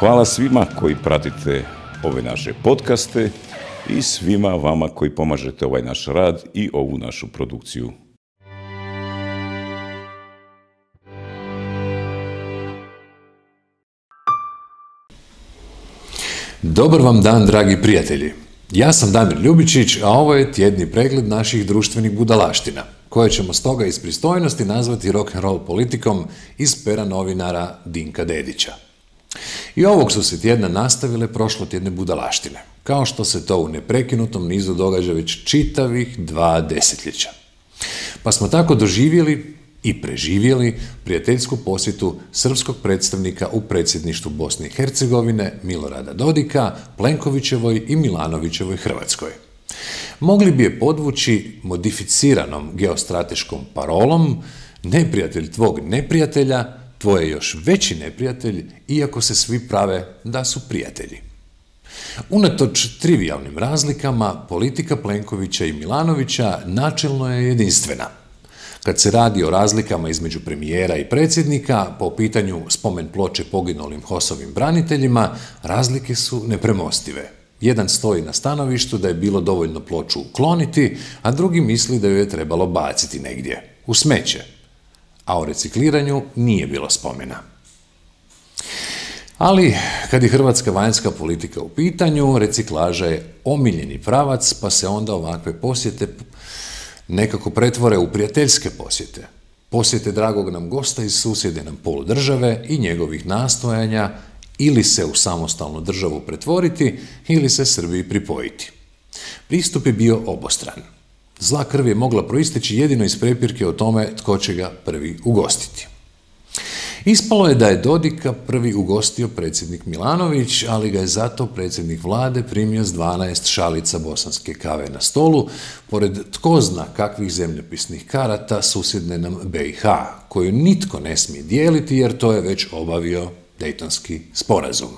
Hvala svima koji pratite ove naše podcaste i svima vama koji pomažete ovaj naš rad i ovu našu produkciju. Dobar vam dan, dragi prijatelji. Ja sam Damir Ljubičić, a ovo je tjedni pregled naših društvenih budalaština, koje ćemo stoga iz pristojnosti nazvati rock and roll politikom iz pera novinara Dinka Dedića. I ovog su se tjedna nastavile prošlo tjedne budalaštine, kao što se to u neprekinutom nizu događa već čitavih dva desetljeća. Pa smo tako doživjeli i preživjeli prijateljsku posjetu srpskog predstavnika u predsjedništvu Bosne i Hercegovine Milorada Dodika, Plenkovićevoj i Milanovićevoj Hrvatskoj. Mogli bi je podvući modificiranom geostrateškom parolom neprijatelj tvog neprijatelja, tvoj je još veći neprijatelj, iako se svi prave da su prijatelji. Unatoč trivialnim razlikama, politika Plenkovića i Milanovića načelno je jedinstvena – kad se radi o razlikama između premijera i predsjednika, po pitanju spomen ploče poginulim Hosovim braniteljima, razlike su nepremostive. Jedan stoji na stanovištu da je bilo dovoljno ploču ukloniti, a drugi misli da ju je trebalo baciti negdje, u smeće. A o recikliranju nije bilo spomena. Ali, kad je hrvatska vanjska politika u pitanju, reciklaža je omiljeni pravac, pa se onda ovakve posjete nekako pretvore u prijateljske posjete. Posjete dragog nam gosta iz susjede nam poludržave i njegovih nastojanja ili se u samostalnu državu pretvoriti ili se Srbiji pripojiti. Pristup je bio obostran. Zla krv je mogla proisteći jedino iz prepirke o tome tko će ga prvi ugostiti. Ispalo je da je Dodika prvi ugostio predsjednik Milanović, ali ga je zato predsjednik vlade primio s 12 šalica bosanske kave na stolu, pored tko zna kakvih zemljopisnih karata susjedne nam BiH, koju nitko ne smije dijeliti jer to je već obavio Dejtonski sporazum.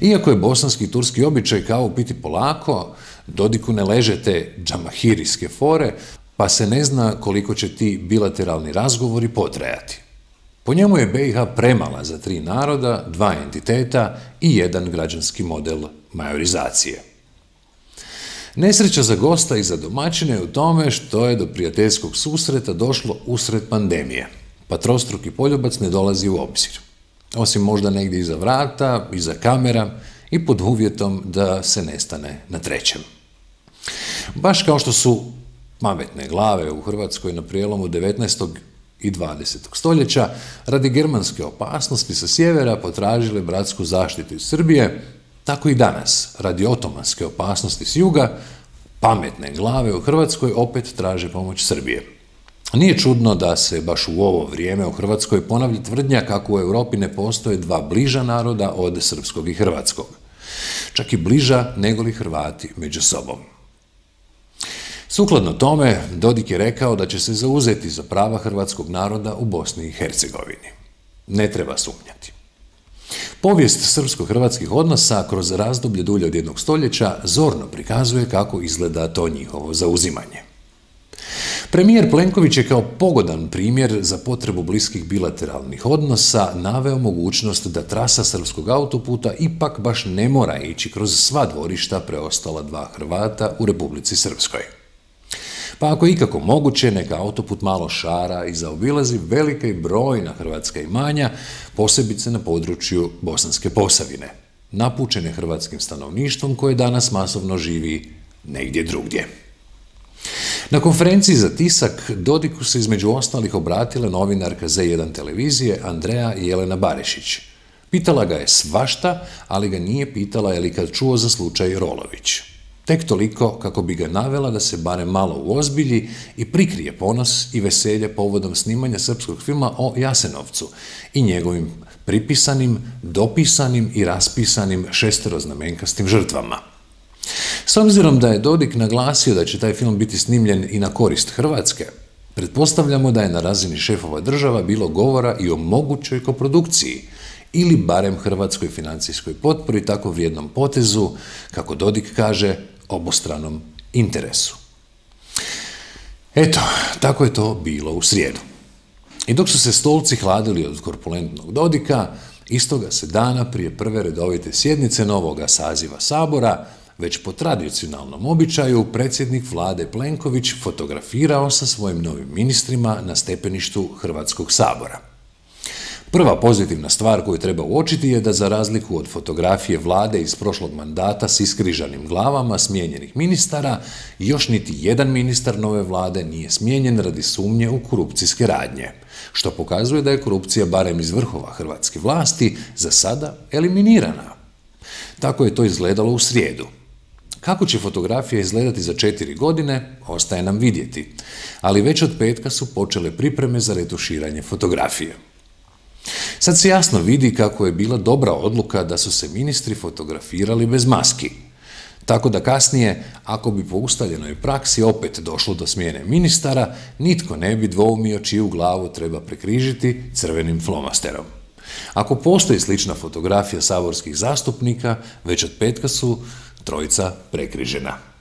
Iako je bosanski turski običaj kao piti polako, Dodiku ne leže te džamahirijske fore, pa se ne zna koliko će ti bilateralni razgovori potrajati. Po njemu je BiH premala za tri naroda, dva entiteta i jedan građanski model majorizacije. Nesreća za gosta i za domaćine je u tome što je do prijateljskog susreta došlo usred pandemije, pa trostruki poljubac ne dolazi u obzir. Osim možda negdje iza vrata, iza kamera i pod uvjetom da se nestane na trećem. Baš kao što su pametne glave u Hrvatskoj na prijelomu 19 i 20. stoljeća radi germanske opasnosti sa sjevera potražile bratsku zaštitu iz Srbije, tako i danas, radi otomanske opasnosti s juga, pametne glave u Hrvatskoj opet traže pomoć Srbije. Nije čudno da se baš u ovo vrijeme u Hrvatskoj ponavlja tvrdnja kako u Europi ne postoje dva bliža naroda od srpskog i hrvatskog. Čak i bliža nego li Hrvati među sobom. Sukladno tome, Dodik je rekao da će se zauzeti za prava hrvatskog naroda u Bosni i Hercegovini. Ne treba sumnjati. Povijest srpsko-hrvatskih odnosa kroz razdoblje dulje od jednog stoljeća zorno prikazuje kako izgleda to njihovo zauzimanje. Premijer Plenković je kao pogodan primjer za potrebu bliskih bilateralnih odnosa naveo mogućnost da trasa srpskog autoputa ipak baš ne mora ići kroz sva dvorišta preostala dva Hrvata u Republici Srpskoj. Pa ako ikako moguće, neka autoput malo šara i zaobilazi velika i brojna hrvatska imanja, posebice na području Bosanske posavine, napučene hrvatskim stanovništvom koje danas masovno živi negdje drugdje. Na konferenciji za tisak Dodiku se između ostalih obratila novinarka Z1 televizije Andreja Jelena Barešić. Pitala ga je svašta, ali ga nije pitala je li kad čuo za slučaj Rolović. Tek toliko kako bi ga navela da se barem malo uozbilji i prikrije ponos i veselje povodom snimanja srpskog filma o Jasenovcu i njegovim pripisanim, dopisanim i raspisanim šesteroznamenkastim žrtvama. S obzirom da je Dodik naglasio da će taj film biti snimljen i na korist Hrvatske, pretpostavljamo da je na razini šefova država bilo govora i o mogućoj koprodukciji – ili barem hrvatskoj financijskoj potpori tako vrijednom potezu, kako Dodik kaže, obostranom interesu. Eto, tako je to bilo u srijedu. I dok su se stolci hladili od korpulentnog Dodika, Istoga se dana prije prve redovite sjednice novoga saziva Sabora, već po tradicionalnom običaju, predsjednik vlade Plenković fotografirao sa svojim novim ministrima na stepeništu Hrvatskog sabora. Prva pozitivna stvar koju treba uočiti je da za razliku od fotografije vlade iz prošlog mandata s iskrižanim glavama smijenjenih ministara, još niti jedan ministar nove vlade nije smijenjen radi sumnje u korupcijske radnje, što pokazuje da je korupcija barem iz vrhova hrvatske vlasti za sada eliminirana. Tako je to izgledalo u srijedu. Kako će fotografija izgledati za četiri godine, ostaje nam vidjeti, ali već od petka su počele pripreme za retuširanje fotografije. Sad se jasno vidi kako je bila dobra odluka da su se ministri fotografirali bez maski. Tako da kasnije, ako bi po ustaljenoj praksi opet došlo do smjene ministara, nitko ne bi dvoumio čiju glavu treba prekrižiti crvenim flomasterom. Ako postoji slična fotografija saborskih zastupnika, već od petka su trojica prekrižena.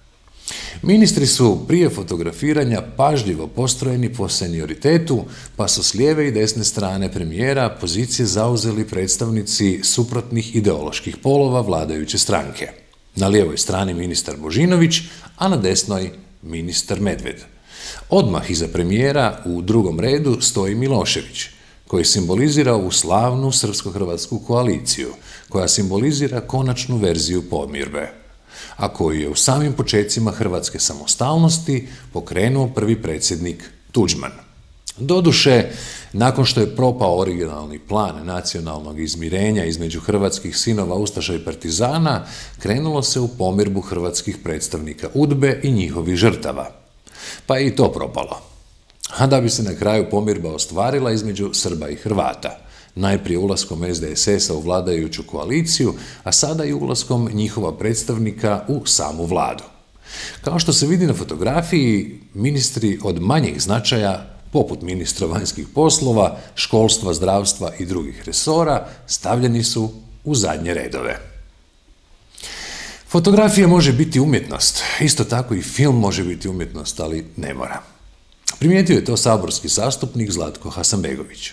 Ministri su prije fotografiranja pažljivo postrojeni po senioritetu, pa su s lijeve i desne strane premijera pozicije zauzeli predstavnici suprotnih ideoloških polova vladajuće stranke. Na lijevoj strani ministar Božinović, a na desnoj ministar Medved. Odmah iza premijera u drugom redu stoji Milošević, koji simbolizira ovu slavnu srpsko-hrvatsku koaliciju, koja simbolizira konačnu verziju pomirbe a koji je u samim počecima hrvatske samostalnosti pokrenuo prvi predsjednik Tuđman. Doduše, nakon što je propao originalni plan nacionalnog izmirenja između hrvatskih sinova Ustaša i Partizana, krenulo se u pomirbu hrvatskih predstavnika Udbe i njihovih žrtava. Pa je i to propalo. A da bi se na kraju pomirba ostvarila između Srba i Hrvata – najprije ulaskom SDSS-a u vladajuću koaliciju, a sada i ulaskom njihova predstavnika u samu vladu. Kao što se vidi na fotografiji, ministri od manjeg značaja, poput ministra vanjskih poslova, školstva, zdravstva i drugih resora, stavljeni su u zadnje redove. Fotografija može biti umjetnost, isto tako i film može biti umjetnost, ali ne mora. Primijetio je to saborski zastupnik Zlatko Hasanbegović.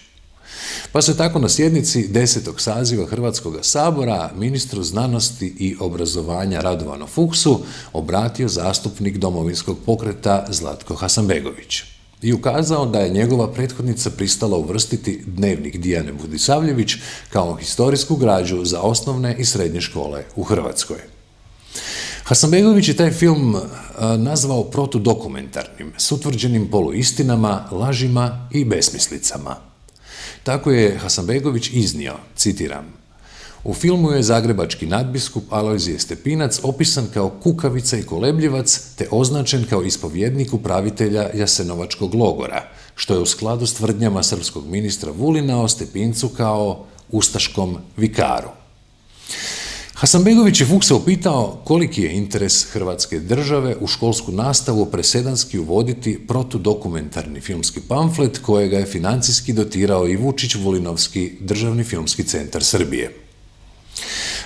Pa se tako na sjednici desetog saziva Hrvatskog sabora ministru znanosti i obrazovanja Radovanu Fuksu obratio zastupnik domovinskog pokreta Zlatko Hasanbegović i ukazao da je njegova prethodnica pristala uvrstiti dnevnik Dijane Budisavljević kao historijsku građu za osnovne i srednje škole u Hrvatskoj. Hasanbegović je taj film nazvao protudokumentarnim, s utvrđenim poluistinama, lažima i besmislicama. Tako je Hasanbegović iznio, citiram, u filmu je zagrebački nadbiskup Alojzije Stepinac opisan kao kukavica i kolebljivac te označen kao ispovjednik upravitelja Jasenovačkog logora, što je u skladu s tvrdnjama srpskog ministra Vulina o Stepincu kao ustaškom vikaru. Hasanbegović je Fuksa upitao koliki je interes Hrvatske države u školsku nastavu presedanski uvoditi protudokumentarni filmski pamflet kojega je financijski dotirao i Vučić Vulinovski državni filmski centar Srbije.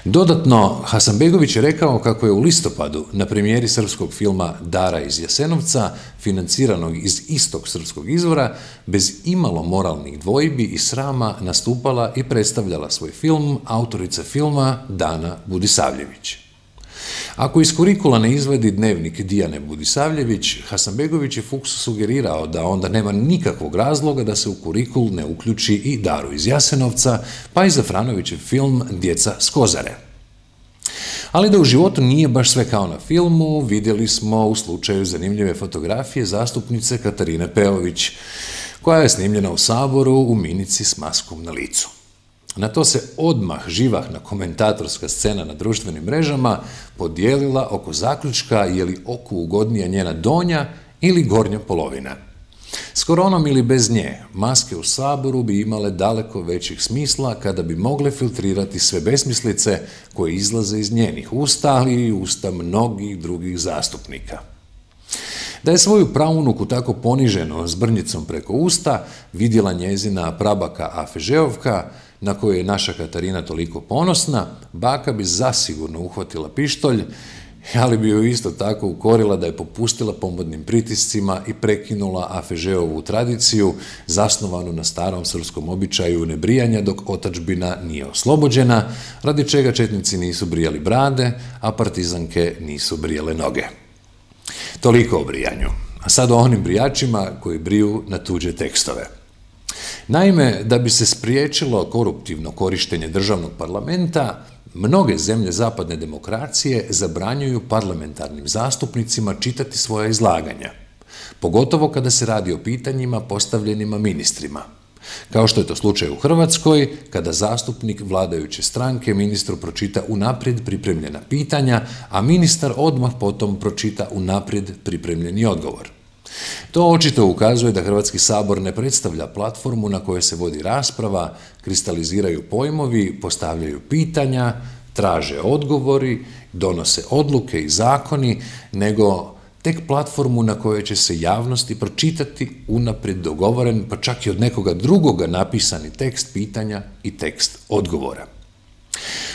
Dodatno, Hasanbegović je rekao kako je u listopadu na premijeri srpskog filma Dara iz Jasenovca, financiranog iz istog srpskog izvora, bez imalo moralnih dvojbi i srama nastupala i predstavljala svoj film autorica filma Dana Budisavljević. Ako iz kurikula ne izvadi dnevnik Dijane Budisavljević, Hasanbegović je Fuksu sugerirao da onda nema nikakvog razloga da se u kurikul ne uključi i Daru iz Jasenovca, pa i za Franovićev film Djeca s Kozare. Ali da u životu nije baš sve kao na filmu, vidjeli smo u slučaju zanimljive fotografije zastupnice Katarine Peović, koja je snimljena u Saboru u minici s maskom na licu. Na to se odmah živahna komentatorska scena na društvenim mrežama podijelila oko zaključka je li oku ugodnija njena donja ili gornja polovina. S koronom ili bez nje, maske u saboru bi imale daleko većih smisla kada bi mogle filtrirati sve besmislice koje izlaze iz njenih usta, ali i usta mnogih drugih zastupnika. Da je svoju praunuku tako poniženo s brnjicom preko usta vidjela njezina prabaka Afežeovka, na koju je naša Katarina toliko ponosna, baka bi zasigurno uhvatila pištolj ali bi ju isto tako ukorila da je popustila pomodnim pritiscima i prekinula Afežeovu tradiciju, zasnovanu na starom srpskom običaju nebrijanja dok otačbina nije oslobođena, radi čega četnici nisu brijali brade, a partizanke nisu brijale noge. Toliko o brijanju. A sad o onim brijačima koji briju na tuđe tekstove. Naime, da bi se spriječilo koruptivno korištenje državnog parlamenta, Mnoge zemlje zapadne demokracije zabranjuju parlamentarnim zastupnicima čitati svoja izlaganja, pogotovo kada se radi o pitanjima postavljenima ministrima. Kao što je to slučaj u Hrvatskoj, kada zastupnik vladajuće stranke ministru pročita unaprijed pripremljena pitanja, a ministar odmah potom pročita unaprijed pripremljeni odgovor. To očito ukazuje da Hrvatski sabor ne predstavlja platformu na kojoj se vodi rasprava, kristaliziraju pojmovi, postavljaju pitanja, traže odgovori, donose odluke i zakoni, nego tek platformu na kojoj će se javnosti pročitati unaprijed dogovoren, pa čak i od nekoga drugoga napisani tekst pitanja i tekst odgovora.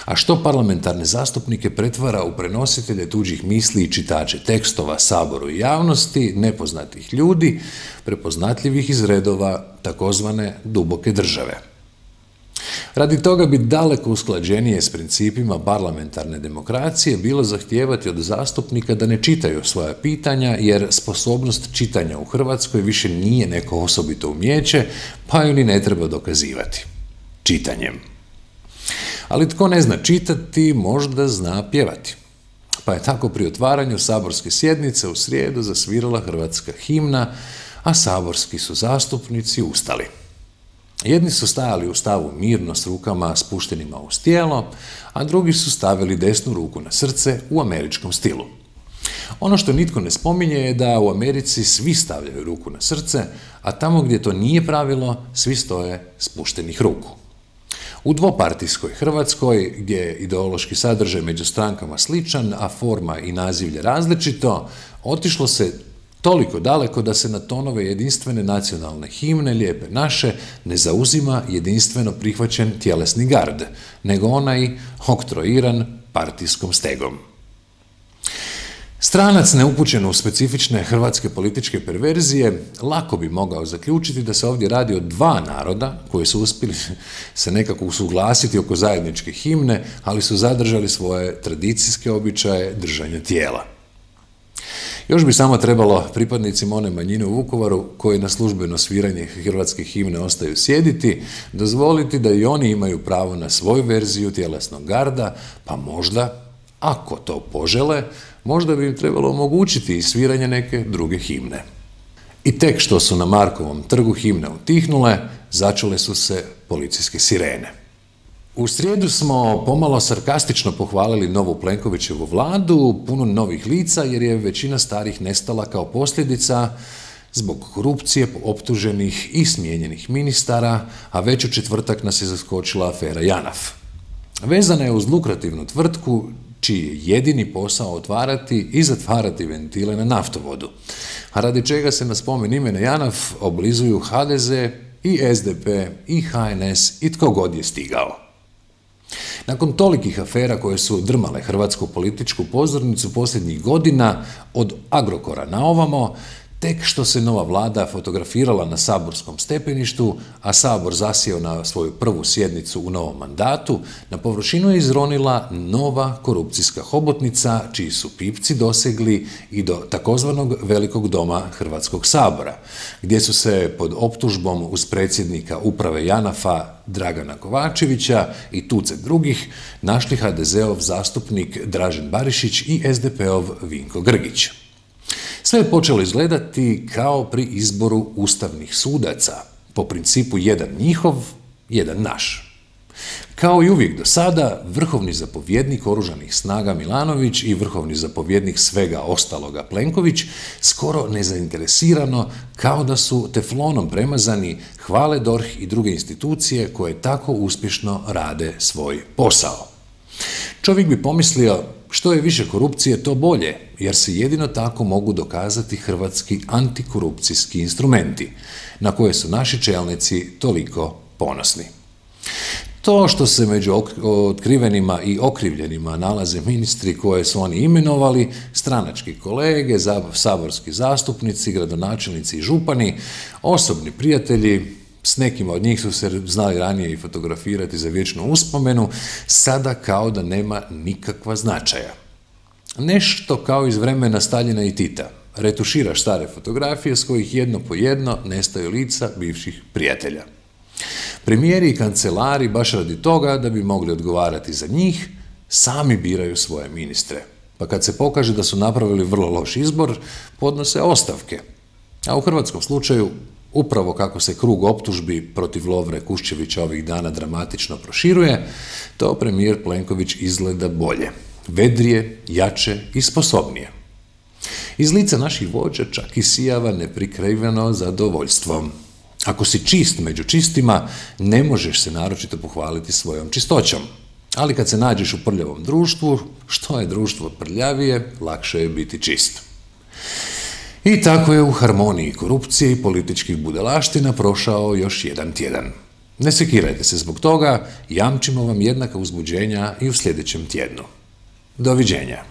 A što parlamentarne zastupnike pretvara u prenositelje tuđih misli i čitače tekstova saboru i javnosti, nepoznatih ljudi, prepoznatljivih iz redova takozvane duboke države. Radi toga bi daleko usklađenije s principima parlamentarne demokracije bilo zahtijevati od zastupnika da ne čitaju svoja pitanja, jer sposobnost čitanja u Hrvatskoj više nije neko osobito umjeće, pa ju ni ne treba dokazivati. Čitanjem. Ali tko ne zna čitati, možda zna pjevati. Pa je tako pri otvaranju saborske sjednice u srijedu zasvirala hrvatska himna, a saborski su zastupnici ustali. Jedni su stajali u stavu mirno s rukama spuštenima uz tijelo, a drugi su stavili desnu ruku na srce u američkom stilu. Ono što nitko ne spominje je da u Americi svi stavljaju ruku na srce, a tamo gdje to nije pravilo, svi stoje spuštenih ruku. U dvopartijskoj Hrvatskoj, gdje je ideološki sadržaj među strankama sličan, a forma i nazivlje različito, otišlo se toliko daleko da se na tonove jedinstvene nacionalne himne lijepe naše ne zauzima jedinstveno prihvaćen tjelesni gard, nego onaj oktroiran partijskom stegom. Stranac neupućen u specifične hrvatske političke perverzije lako bi mogao zaključiti da se ovdje radi o dva naroda koji su uspjeli se nekako usuglasiti oko zajedničke himne, ali su zadržali svoje tradicijske običaje držanja tijela. Još bi samo trebalo pripadnicima one manjine u Vukovaru koji na službeno sviranje hrvatske himne ostaju sjediti, dozvoliti da i oni imaju pravo na svoju verziju tjelesnog garda, pa možda, ako to požele, možda bi im trebalo omogućiti i sviranje neke druge himne. I tek što su na Markovom trgu himne utihnule, začule su se policijske sirene. U srijedu smo pomalo sarkastično pohvalili novu Plenkovićevu vladu, puno novih lica jer je većina starih nestala kao posljedica zbog korupcije optuženih i smijenjenih ministara, a već u četvrtak nas je zaskočila afera Janaf. Vezana je uz lukrativnu tvrtku čiji je jedini posao otvarati i zatvarati ventile na naftovodu, a radi čega se na spomen imena Janaf oblizuju HDZ i SDP i HNS i tko god je stigao. Nakon tolikih afera koje su drmale hrvatsku političku pozornicu posljednjih godina, od Agrokora na ovamo, Tek što se nova vlada fotografirala na saborskom stepeništu, a sabor zasio na svoju prvu sjednicu u novom mandatu, na površinu je izronila nova korupcijska hobotnica, čiji su pipci dosegli i do takozvanog velikog doma Hrvatskog sabora, gdje su se pod optužbom uz predsjednika uprave Janafa Dragana Kovačevića i tuce drugih našli HDZ-ov zastupnik Dražen Barišić i SDP-ov Vinko Grgić. Sve je počelo izgledati kao pri izboru ustavnih sudaca, po principu jedan njihov, jedan naš. Kao i uvijek do sada, vrhovni zapovjednik oružanih snaga Milanović i vrhovni zapovjednik svega ostaloga Plenković skoro nezainteresirano, kao da su teflonom premazani, hvale DORH i druge institucije koje tako uspješno rade svoj posao. Čovjek bi pomislio što je više korupcije, to bolje, jer se jedino tako mogu dokazati hrvatski antikorupcijski instrumenti, na koje su naši čelnici toliko ponosni. To što se među otkrivenima i okrivljenima nalaze ministri koje su oni imenovali, stranački kolege, saborski zastupnici, gradonačelnici i župani, osobni prijatelji, s nekima od njih su se znali ranije i fotografirati za vječnu uspomenu, sada kao da nema nikakva značaja. Nešto kao iz vremena Staljina i Tita. Retuširaš stare fotografije s kojih jedno po jedno nestaju lica bivših prijatelja. Premijeri i kancelari, baš radi toga da bi mogli odgovarati za njih, sami biraju svoje ministre. Pa kad se pokaže da su napravili vrlo loš izbor, podnose ostavke. A u hrvatskom slučaju, upravo kako se krug optužbi protiv Lovre Kuščevića ovih dana dramatično proširuje, to premijer Plenković izgleda bolje, vedrije, jače i sposobnije. Iz lica naših vođa čak i sijava neprikriveno zadovoljstvom. Ako si čist među čistima, ne možeš se naročito pohvaliti svojom čistoćom. Ali kad se nađeš u prljavom društvu, što je društvo prljavije, lakše je biti čist. I tako je u harmoniji korupcije i političkih budalaština prošao još jedan tjedan. Ne sekirajte se zbog toga, jamčimo vam jednaka uzbuđenja i u sljedećem tjednu. Doviđenja.